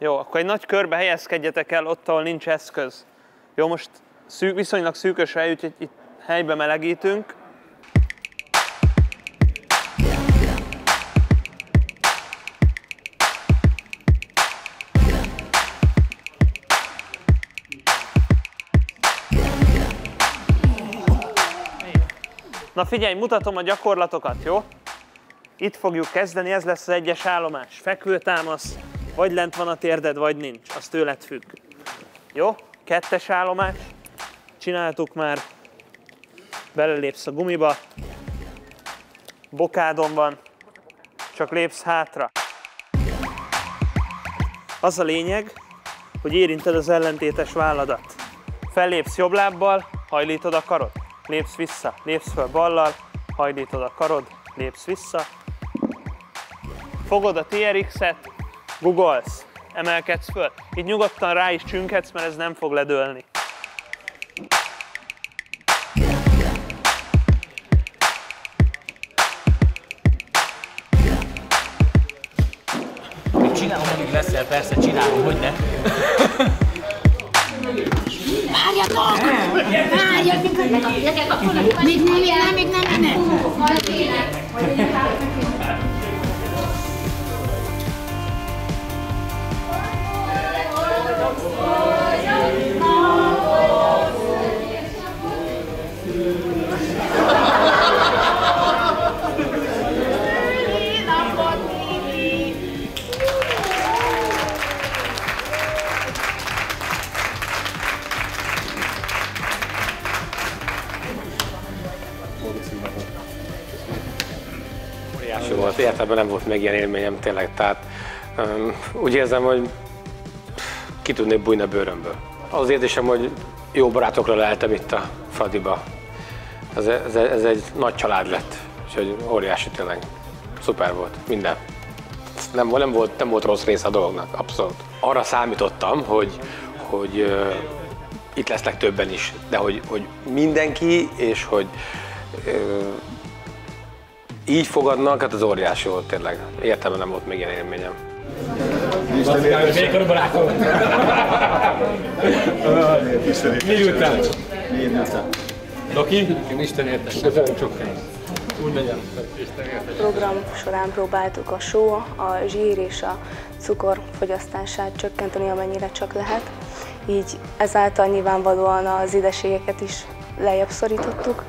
Jó, akkor egy nagy körbe helyezkedjetek el ott, ahol nincs eszköz. Jó, most szűk, viszonylag szűkös hely, úgyhogy itt helybe melegítünk. Na figyelj, mutatom a gyakorlatokat, jó? Itt fogjuk kezdeni, ez lesz az egyes állomás. Fekvőtámasz, vagy lent van a térded, vagy nincs. Az tőled függ. Jó? Kettes állomás. Csináltuk már. Belelépsz a gumiba. Bokádon van. Csak lépsz hátra. Az a lényeg, hogy érinted az ellentétes válladat. Fellépsz jobb lábbal, hajlítod a karod. Lépsz vissza, lépsz fel ballal, hajlítod a karod, lépsz vissza. Fogod a TRX-et, googolsz, emelkedsz föl. Itt nyugodtan rá is csünkhetsz, mert ez nem fog ledőlni. Még csinálom, amíg leszel, persze csinálom, hogy ne. Várjatok! Várjatok! Még nem, még nem, még nem, volt, életemben nem volt még ilyen élményem tényleg, tehát um, úgy érzem, hogy ki tudnék bújni a bőrömből. Az érzésem, hogy jó barátokra lehetem itt a Fradiba. Ez, ez, ez egy nagy család lett, úgyhogy óriási tényleg. Szuper volt, minden. Nem, nem, volt, nem volt rossz része a dolognak, abszolút. Arra számítottam, hogy, hogy uh, itt lesznek többen is, de hogy, hogy mindenki, és hogy uh, így fogadnak, hát az óriási volt tényleg. Értelme nem volt még ilyen élményem. Még a barátom. Mi után? Doki? Én Isten értes. Köszönöm csak. Úgy megyem. Isten értes. program során próbáltuk a só, a zsír és a cukor fogyasztását csökkenteni, amennyire csak lehet. Így ezáltal nyilvánvalóan az édeségeket is lejjebb szorítottuk,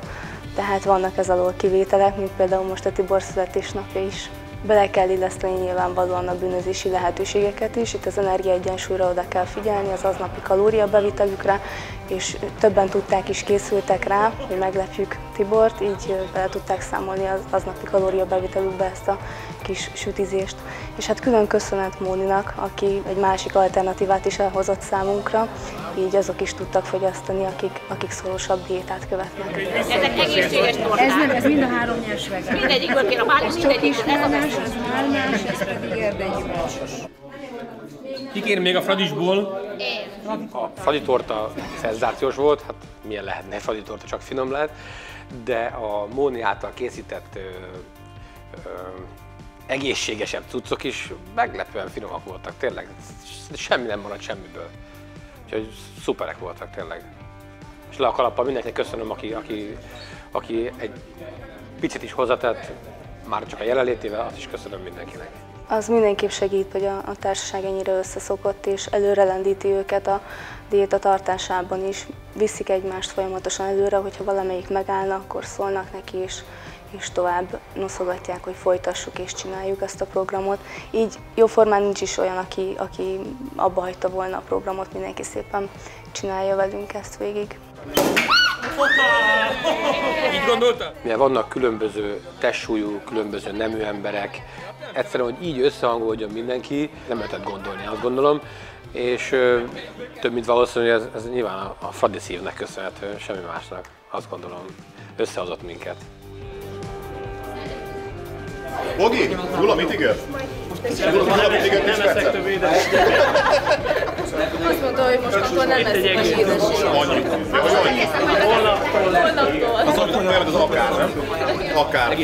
tehát vannak ez alól kivételek, mint például most a Tibor születésnapja is. Bele kell illeszteni nyilvánvalóan a bűnözési lehetőségeket is, itt az energiaegyensúlyra oda kell figyelni, az aznapi kalóriabevitelükre, és többen tudták is készültek rá, hogy meglepjük Tibort, így bele tudták számolni az aznapi kalóriabevitelükbe ezt a kis sütizést. És hát külön köszönet Móninak, aki egy másik alternatívát is elhozott számunkra, így azok is tudtak fogyasztani, akik, akik szorosabb diétát követnek. Ezek egészséges torták. Ez nem, ez mind a három nyers vegán. Mindegyikből kér a csak mindegyik, ez a kismálnás, ez málnás, ez pedig erdegyümölcsös. Ki kér még a Fradisból? A fadi torta szenzációs volt, hát milyen lehetne egy fadi torta, csak finom lehet, de a Móni által készített ö, ö, egészségesebb cuccok is meglepően finomak voltak, tényleg. Semmi nem maradt semmiből. Úgyhogy szuperek voltak tényleg. És le a kalappal mindenkinek köszönöm, aki, aki, aki egy picit is hozzatett, már csak a jelenlétével, azt is köszönöm mindenkinek. Az mindenképp segít, hogy a, a társaság ennyire összeszokott, és előre lendíti őket a diéta tartásában is. Viszik egymást folyamatosan előre, hogyha valamelyik megállna, akkor szólnak neki, és, és tovább noszogatják, hogy folytassuk és csináljuk ezt a programot. Így jóformán nincs is olyan, aki, aki abba hagyta volna a programot, mindenki szépen csinálja velünk ezt végig. Így gondolta? Mivel vannak különböző testsúlyú, különböző nemű emberek, egyszerűen, hogy így összehangoljon mindenki, nem lehetett gondolni, azt gondolom, és ö, több mint valószínű, hogy ez, ez nyilván a, a Fradi szívnek köszönhető, semmi másnak, azt gondolom, összehozott minket. Bogi, Gyula, mit ígér? Gyula, mit ígér? Nem eszek több Azt mondta, hogy most akkor nem lesz a. Ja, hogy annyi. Holnaptól. Az akkor mint az akár, nem? Akár.